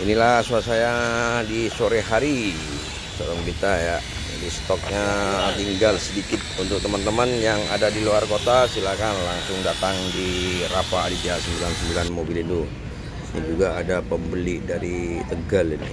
inilah suasana di sore hari showroom kita ya jadi stoknya tinggal sedikit untuk teman-teman yang ada di luar kota silakan langsung datang di Rafa Aditya 99 Mobilindo ini juga ada pembeli dari Tegal ini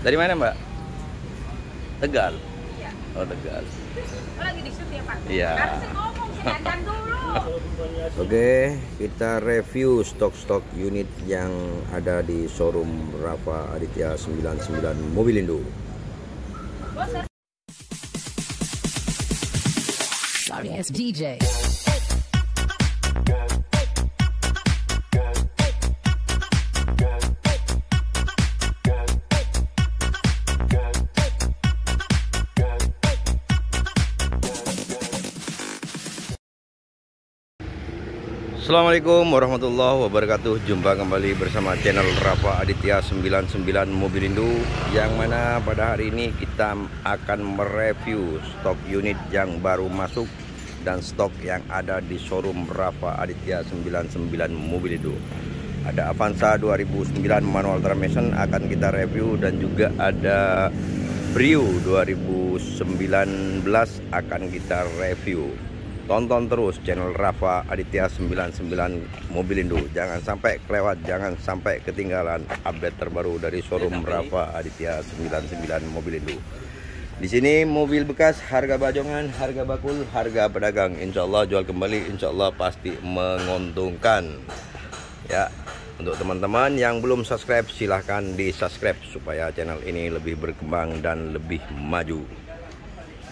dari mana mbak? Tegal? Oh Tegal Oh lagi di shoot ya Pak? Iya. Oke, kita review stok-stok unit yang ada di showroom Rafa Aditya 99 Mobilindo. Sorry DJ. Assalamualaikum warahmatullahi wabarakatuh. Jumpa kembali bersama channel Rafa Aditya 99 Mobilindo Yang mana pada hari ini kita akan mereview stok unit yang baru masuk Dan stok yang ada di showroom Rafa Aditya 99 Mobilindo Ada Avanza 2009 manual transmission akan kita review Dan juga ada Brio 2019 akan kita review Tonton terus channel Rafa Aditya 99 Mobilindo. Jangan sampai kelewat, jangan sampai ketinggalan update terbaru dari showroom Rafa Aditya 99 Mobilindo. Di sini mobil bekas, harga bajongan, harga bakul, harga pedagang. Insya Allah jual kembali, insya Allah pasti menguntungkan. Ya, untuk teman-teman yang belum subscribe, silahkan di subscribe supaya channel ini lebih berkembang dan lebih maju.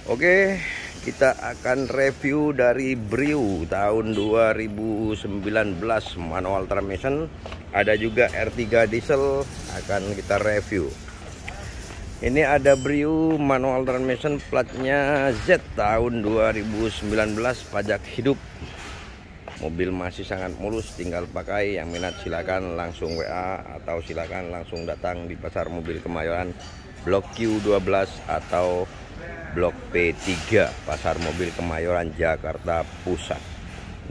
Oke, kita akan review dari Brio tahun 2019 manual transmission. Ada juga R3 diesel akan kita review. Ini ada Brio manual transmission platnya Z tahun 2019 pajak hidup. Mobil masih sangat mulus, tinggal pakai. Yang minat silakan langsung WA atau silakan langsung datang di Pasar Mobil Kemayoran Blok Q12 atau Blok P3 Pasar Mobil Kemayoran Jakarta Pusat.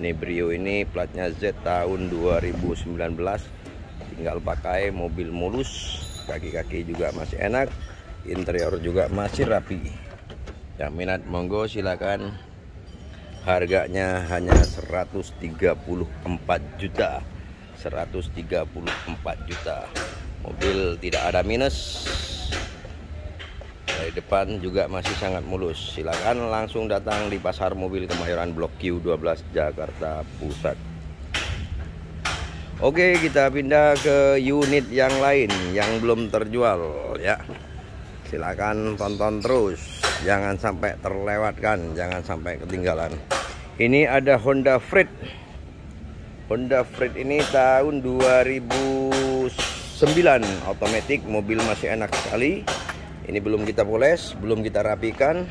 Ini Brio ini platnya Z tahun 2019 tinggal pakai mobil mulus kaki-kaki juga masih enak interior juga masih rapi. Yang minat monggo silakan. Harganya hanya 134 juta. 134 juta. Mobil tidak ada minus dari depan juga masih sangat mulus. Silakan langsung datang di pasar mobil kemayoran blok Q12 Jakarta Pusat. Oke kita pindah ke unit yang lain yang belum terjual ya. Silakan tonton terus. Jangan sampai terlewatkan jangan sampai ketinggalan. Ini ada Honda Freed. Honda Freed ini tahun 2009 otomatis mobil masih enak sekali ini belum kita poles belum kita rapikan.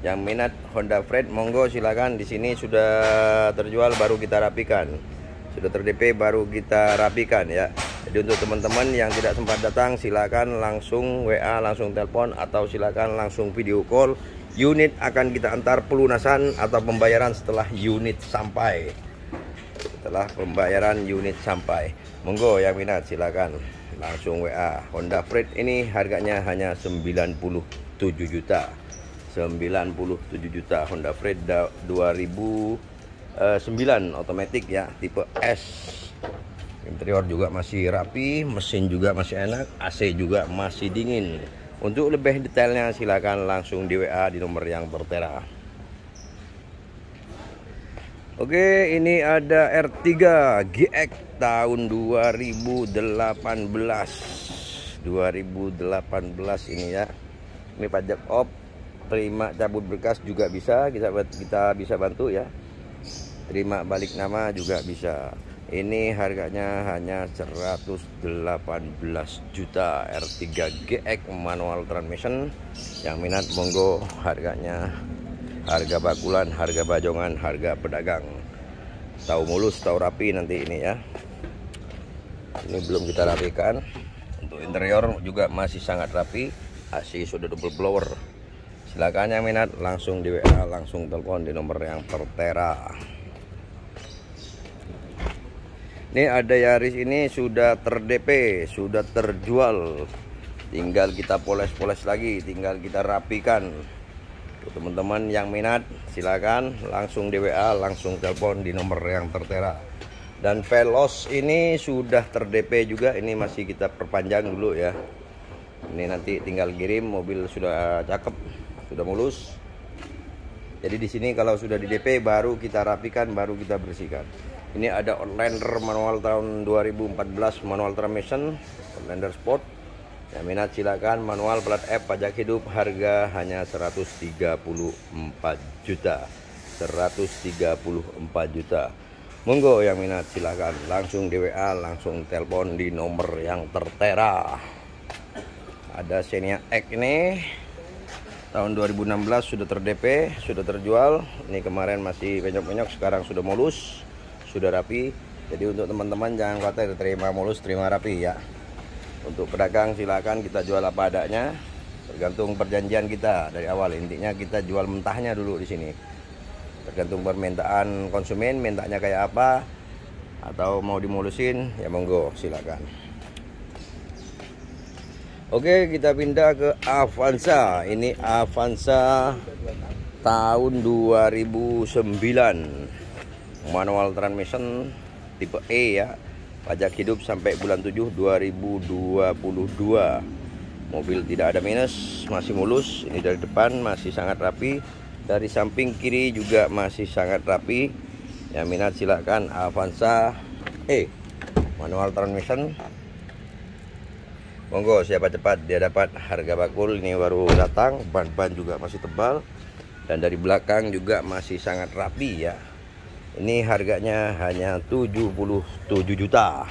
Yang minat Honda Freed monggo silakan. Di sini sudah terjual baru kita rapikan. Sudah terdp baru kita rapikan ya. Jadi untuk teman-teman yang tidak sempat datang silakan langsung WA langsung telepon atau silakan langsung video call. Unit akan kita antar pelunasan atau pembayaran setelah unit sampai. Setelah pembayaran unit sampai. Monggo yang minat silakan langsung WA Honda Freed ini harganya hanya 97 juta. 97 juta Honda Freed 2009 otomatis ya tipe S. Interior juga masih rapi mesin juga masih enak AC juga masih dingin. Untuk lebih detailnya silakan langsung di WA di nomor yang tertera Oke, ini ada R3 GX tahun 2018. 2018 ini ya. Ini pajak op, terima cabut berkas juga bisa, kita kita bisa bantu ya. Terima balik nama juga bisa. Ini harganya hanya 118 juta R3 GX manual transmission. Yang minat monggo harganya harga bakulan, harga bajongan, harga pedagang. Tahu mulus, tahu rapi nanti ini ya. Ini belum kita rapikan. Untuk interior juga masih sangat rapi. AC sudah double blower. Silakan yang minat langsung di WA, langsung telepon di nomor yang tertera. Ini ada Yaris ini sudah ter-DP, sudah terjual. Tinggal kita poles-poles lagi, tinggal kita rapikan. Teman-teman yang minat silakan langsung DWA, langsung telepon di nomor yang tertera. Dan Velos ini sudah ter-DP juga, ini masih kita perpanjang dulu ya. Ini nanti tinggal kirim, mobil sudah cakep, sudah mulus. Jadi di sini kalau sudah di DP baru kita rapikan, baru kita bersihkan. Ini ada Outlander manual tahun 2014 manual transmission, Outlander Sport. Yang minat silakan manual plat F pajak hidup harga hanya 134 juta. 134 juta. Monggo yang minat silakan langsung DWA, langsung telepon di nomor yang tertera. Ada Xenia X ini tahun 2016 sudah ter-DP, sudah terjual. Ini kemarin masih penyok-penyok, sekarang sudah mulus, sudah rapi. Jadi untuk teman-teman jangan khawatir terima mulus, terima rapi ya. Untuk pedagang silakan kita jual apa adanya, tergantung perjanjian kita dari awal. Intinya kita jual mentahnya dulu di sini. Tergantung permintaan konsumen, mintanya kayak apa, atau mau dimulusin ya monggo silakan. Oke, kita pindah ke Avanza. Ini Avanza tahun 2009. Manual transmission tipe E ya. Pajak hidup sampai bulan 7 2022. Mobil tidak ada minus, masih mulus. Ini dari depan masih sangat rapi. Dari samping kiri juga masih sangat rapi. Yang minat silakan Avanza E manual transmission Monggo siapa cepat dia dapat harga bakul ini baru datang ban-ban juga masih tebal dan dari belakang juga masih sangat rapi ya ini harganya hanya 77 juta.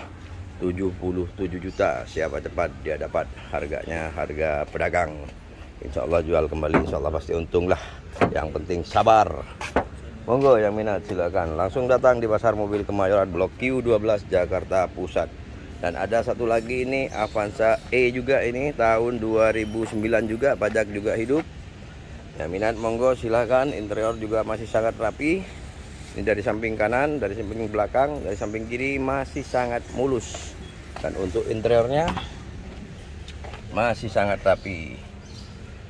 77 juta. Siapa cepat dia dapat harganya harga pedagang. Insya Allah jual kembali Insya Allah pasti untung lah yang penting sabar. Monggo yang minat silakan. Langsung datang di pasar mobil Kemayoran Blok Q12 Jakarta Pusat. Dan ada satu lagi ini Avanza E juga ini tahun 2009 juga pajak juga hidup. Ya minat monggo silahkan interior juga masih sangat rapi ini dari samping kanan dari samping belakang dari samping kiri masih sangat mulus. Dan untuk interiornya masih sangat rapi.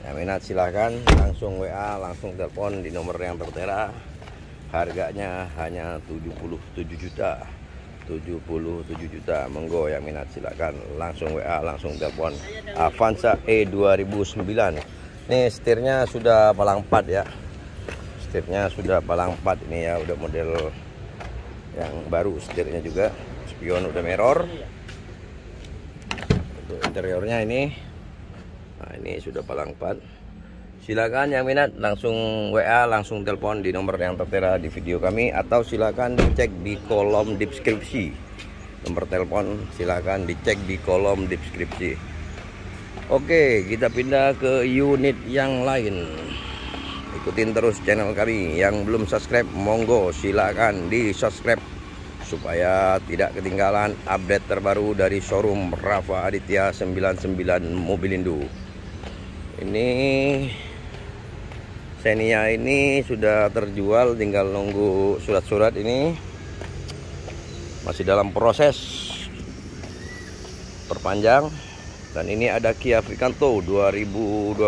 Ya minat silahkan langsung WA langsung telepon di nomor yang tertera. Harganya hanya 77 juta. 77 juta. Monggo yang minat silakan langsung WA langsung telepon. Avanza E 2009 ini setirnya sudah palang 4 ya setirnya sudah palang 4 ini ya udah model yang baru. Setirnya juga spion udah mirror. Untuk interiornya ini nah ini sudah palang 4 silakan yang minat langsung WA langsung telepon di nomor yang tertera di video kami atau silakan dicek di kolom deskripsi. Nomor telepon silakan dicek di kolom deskripsi. Oke kita pindah ke unit yang lain ikutin terus channel kami. Yang belum subscribe monggo silakan di subscribe supaya tidak ketinggalan update terbaru dari showroom Rafa Aditya 99 Mobilindo ini Xenia ini sudah terjual tinggal nunggu surat-surat ini. Masih dalam proses perpanjang. Dan ini ada Kia Picanto 2012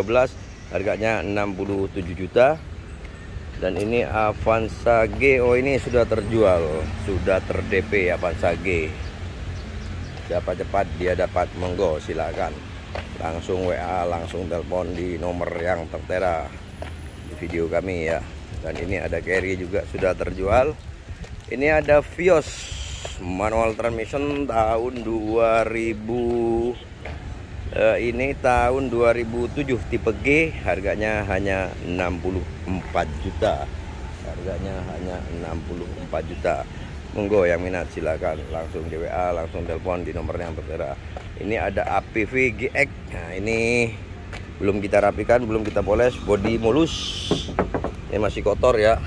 harganya 67 juta. Dan ini Avanza G. Oh ini sudah terjual. Sudah ter DP Avanza G. Siapa cepat dia dapat. Monggo silakan. Langsung WA langsung telepon di nomor yang tertera video kami ya. Dan ini ada carry juga sudah terjual. Ini ada Vios manual transmission tahun 2000 eh, ini tahun 2007 tipe G harganya hanya 64 juta. Harganya hanya 64 juta. Monggo yang minat silakan langsung di WA langsung telepon di nomor yang tertera. Ini ada APV GX nah ini belum kita rapikan belum kita poles body mulus. Ini masih kotor ya.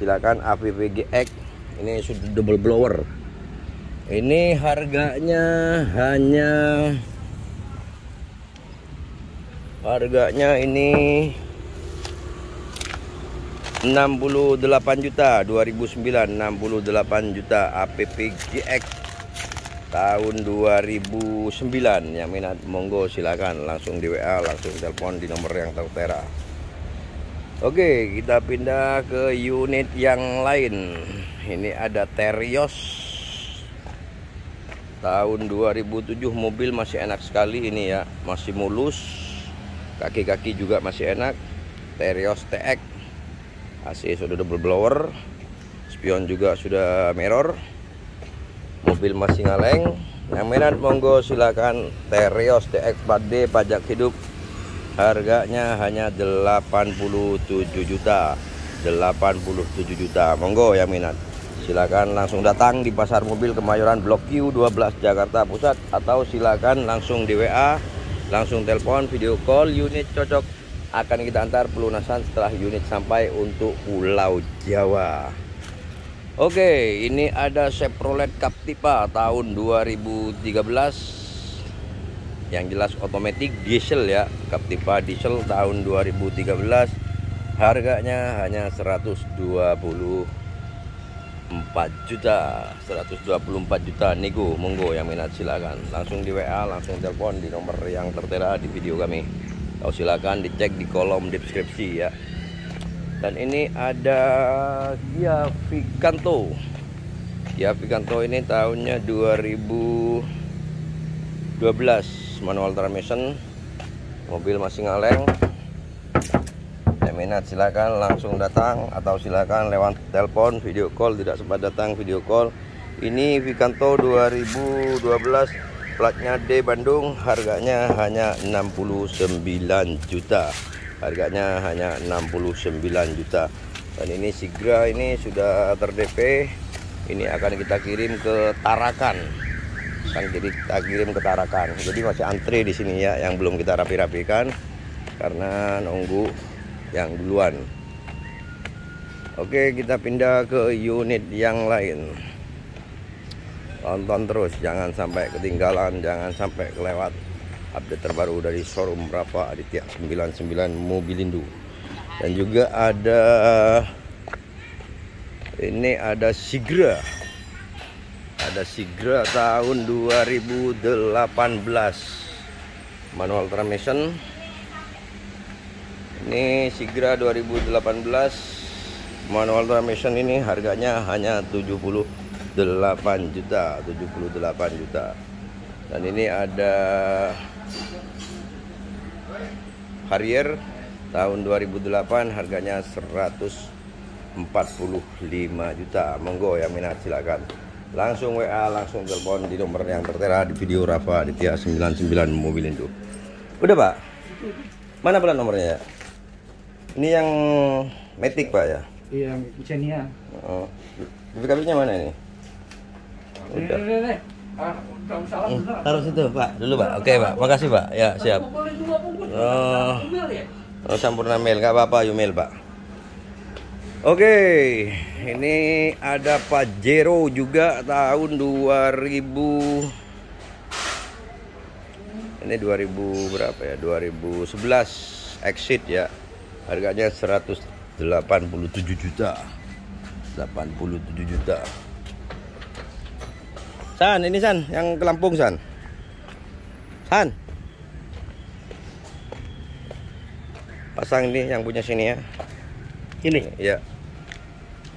Silakan AVV GX ini sudah double blower. Ini harganya hanya harganya ini 68 juta 2009 68 juta APP GX tahun 2009 yang minat monggo silakan langsung di WA langsung telepon di nomor yang tertera. Oke kita pindah ke unit yang lain. Ini ada Terios. Tahun 2007 mobil masih enak sekali ini ya masih mulus kaki-kaki juga masih enak. Terios TX AC sudah double blower. Spion juga sudah mirror. Mobil masih ngaleng. Yang minat monggo silakan. Terios TX 4D pajak hidup. Harganya hanya 87 juta. 87 juta. Monggo yang minat. Silakan langsung datang di pasar mobil Kemayoran Blok Q 12 Jakarta Pusat atau silakan langsung di WA langsung telepon video call unit cocok. Akan kita antar pelunasan setelah unit sampai untuk Pulau Jawa. Oke ini ada Chevrolet Captiva tahun 2013 yang jelas otomatis diesel ya Captiva diesel tahun 2013 harganya hanya 120 4 juta 124 juta nego monggo yang minat silakan. Langsung di WA langsung telepon di nomor yang tertera di video kami. Atau silakan dicek di kolom deskripsi ya. Dan ini ada Kia Picanto Kia Picanto ini tahunnya 2012 manual transmission. Mobil masih ngaleng minat silakan langsung datang atau silakan lewat telepon video call tidak sempat datang video call. Ini Vicanto 2012 platnya D Bandung harganya hanya 69 juta. Harganya hanya 69 juta. Dan ini Sigra ini sudah terdp ini akan kita kirim ke Tarakan. Akan kita kirim ke Tarakan. Jadi masih antri di sini ya yang belum kita rapi-rapikan. Karena nunggu yang duluan. Oke kita pindah ke unit yang lain. Tonton terus jangan sampai ketinggalan jangan sampai kelewat. Update terbaru dari showroom Rafa Aditya 99 Mobilindo dan juga ada ini ada Sigra ada Sigra tahun 2018 manual transmission ini Sigra 2018 manual transmission ini harganya hanya 78 juta 78 juta. Dan ini ada Harrier tahun 2008 harganya 145 juta. Monggo yang minat silakan. Langsung WA langsung telepon di nomor yang tertera di video Rafa Aditya 99 mobil itu. Udah pak? Mana pelan nomornya? ya ini yang Matic pak ya? Iya, Xenia. Oh. BPKB-nya mana ini? Udah. Hmm, taruh situ pak, dulu pak. Oke pak, makasih pak. Ya siap. Oh, oh Sampurna mail, nggak apa-apa, you mail pak. Oke, ini ada Pajero juga tahun 2000 ini 2000 berapa ya 2011 exit ya harganya 187 juta. 87 juta. San ini San yang ke Lampung San. San. Pasang ini yang punya sini ya. Ini? Ya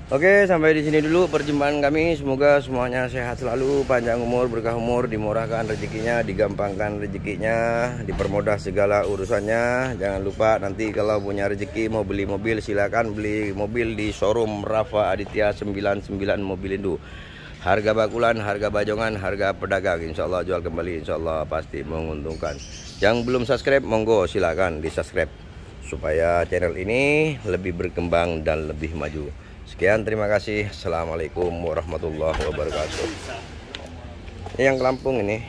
Oke, sampai di sini dulu perjumpaan kami. Semoga semuanya sehat selalu, panjang umur, berkah umur, dimurahkan rezekinya, digampangkan rezekinya, dipermudah segala urusannya. Jangan lupa nanti kalau punya rezeki mau beli mobil silakan beli mobil di showroom Rafa Aditya 99 Mobil Indo. Harga bakulan, harga bajongan, harga pedagang. Insya Allah jual kembali, insya Allah pasti menguntungkan. Yang belum subscribe, monggo silakan di subscribe supaya channel ini lebih berkembang dan lebih maju. Sekian terima kasih. Assalamualaikum warahmatullahi wabarakatuh. Ini yang Lampung ini.